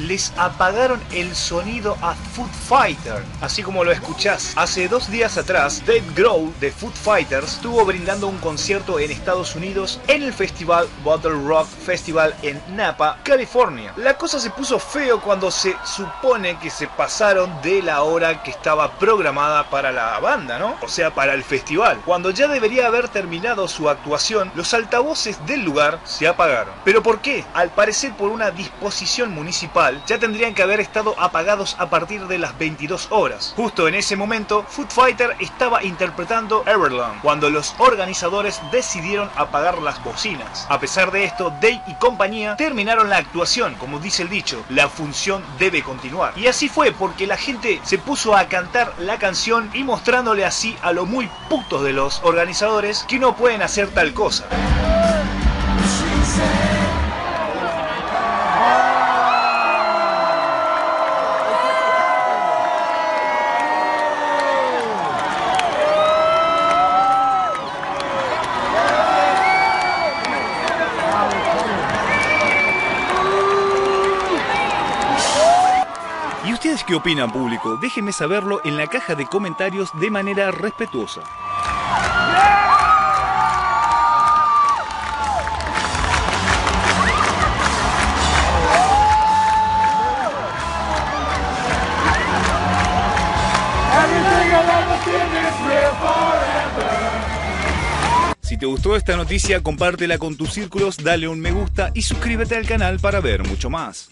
les apagaron el sonido a Foot Fighter, así como lo escuchás. Hace dos días atrás, Dave Grohl de Foot Fighters estuvo brindando un concierto en Estados Unidos en el festival Bottle Rock Festival en Napa, California. La cosa se puso feo cuando se supone que se pasaron de la hora que estaba programada para la banda, ¿no? O sea, para el festival. Cuando ya debería haber terminado su actuación, los altavoces del lugar se apagaron. ¿Pero por qué? Al parecer por una disposición municipal, ya tendrían que haber estado apagados a partir de las 22 horas. Justo en ese momento, Foot Fighter estaba interpretando Everland, cuando los organizadores decidieron apagar las bocinas. A pesar de esto, Dave y compañía terminaron la actuación, como dice el dicho, la función debe continuar. Y así fue, porque la gente se puso a cantar la canción y mostrándole así a lo muy putos de los organizadores que no pueden hacer tal cosa. ¿Y ustedes qué opinan, público? Déjenme saberlo en la caja de comentarios de manera respetuosa. Si te gustó esta noticia, compártela con tus círculos, dale un me gusta y suscríbete al canal para ver mucho más.